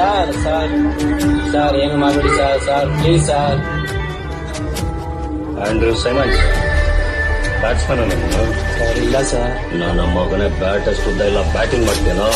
Sir sir sir ಏನು ಮಾಡಬೇಡಿ sir sir please sir. Andrew Simon batsman sir ಇಲ್ಲ sir. ನನ್ನ ಮಗನೇ ಬ್ಯಾಟ್ ಅಷ್ಟು ಇಲ್ಲ ಬ್ಯಾಟಿಂಗ್ ಮಾಡ್ತೇನೋ